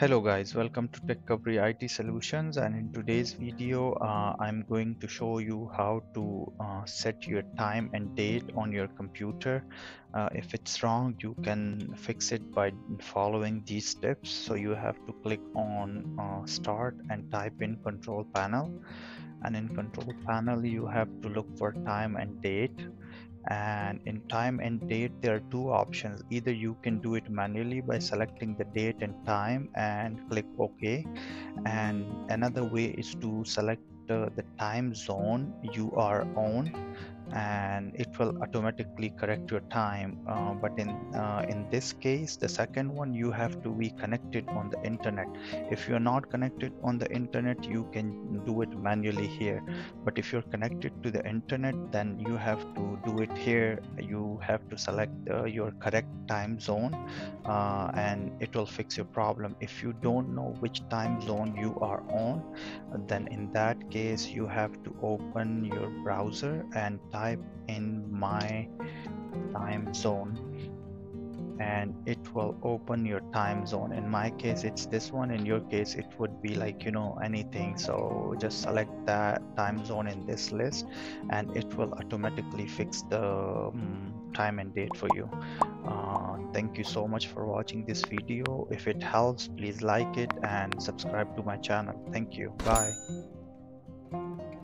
Hello guys, welcome to Techcovery IT Solutions and in today's video uh, I'm going to show you how to uh, set your time and date on your computer. Uh, if it's wrong you can fix it by following these steps. So you have to click on uh, start and type in control panel and in control panel you have to look for time and date and in time and date there are two options. Either you can do it manually by selecting the date and time and click ok. And another way is to select uh, the time zone you are on and it will automatically correct your time uh, but in uh, in this case the second one you have to be connected on the internet. If you're not connected on the internet you can do it manually here. But if you're connected to the internet then you have to do it here. You have to select uh, your correct time zone uh, and it will fix your problem. If you don't know which time zone you are on then in that case you have to open your browser and type in my time zone. And it will open your time zone. In my case it's this one. In your case it would be like you know anything. So just select that time zone in this list and it will automatically fix the um, time and date for you. Uh, thank you so much for watching this video. If it helps please like it and subscribe to my channel. Thank you. Bye